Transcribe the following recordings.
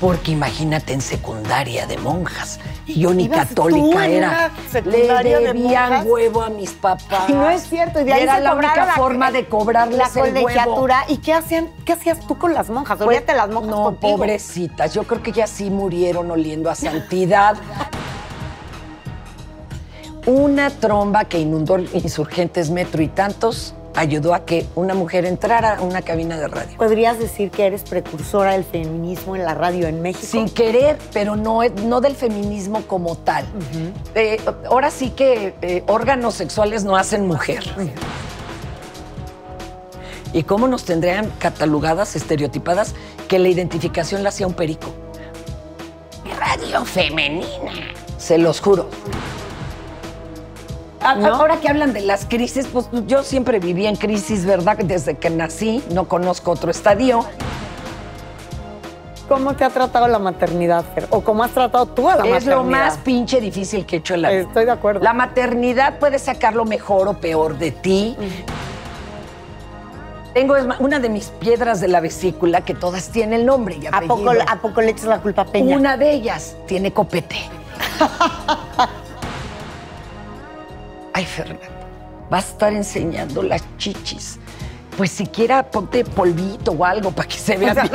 Porque imagínate en secundaria de monjas. Y yo ni ¿Ibas católica era. Le de debían huevo a mis papás. Y no es cierto, y de ahí era se la única forma de cobrarles la el huevo. colegiatura. ¿Y qué hacían? ¿Qué hacías tú con las monjas? Pues, Olvídate las monjas No, contigo. pobrecitas. Yo creo que ya sí murieron oliendo a santidad. Una tromba que inundó insurgentes metro y tantos ayudó a que una mujer entrara a una cabina de radio. ¿Podrías decir que eres precursora del feminismo en la radio en México? Sin querer, pero no, no del feminismo como tal. Eh, ahora sí que eh, órganos sexuales no hacen mujer. ¿Y cómo nos tendrían catalogadas, estereotipadas, que la identificación la hacía un perico? Radio femenina. Se los juro. A- ¿No? Ahora que hablan de las crisis, pues yo siempre viví en crisis, ¿verdad? Desde que nací, no conozco otro estadio. ¿Cómo te ha tratado la maternidad, Fer? ¿O cómo has tratado tú a la es maternidad? lo más pinche difícil que he hecho en la vida. Estoy de acuerdo. La maternidad puede sacar lo mejor o peor de ti. Tengo es una de mis piedras de la vesícula que todas tienen nombre y ¿A apellido. poco, ¿A poco le echas la culpa a Peña? Una de ellas tiene copete. Ay, Fernando, vas a estar enseñando las chichis. Pues siquiera ponte polvito o algo para que se vea bien.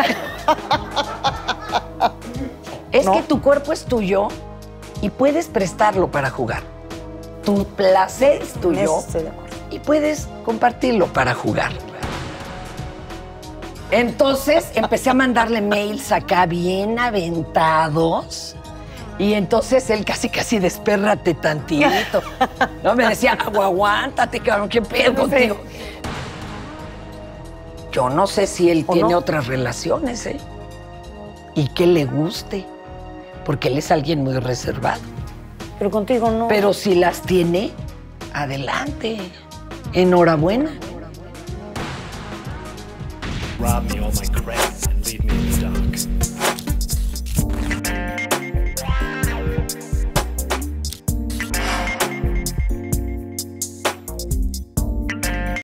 es No. que tu cuerpo es tuyo y puedes prestarlo para jugar. Tu placer es tuyo eso estoy de acuerdo. y puedes compartirlo para jugar. Entonces empecé a mandarle mails acá bien aventados. Y entonces él casi, casi despérrate tantito. No, me decía, "Agu- aguántate, cabrón, qué pedo, contigo. Yo no sé si él ¿O tiene no? otras relaciones, ¿eh? Y que le guste, porque él es alguien muy reservado. Pero contigo no. Pero si las tiene, adelante. Enhorabuena. Rob me all my credit and leave me in the dark.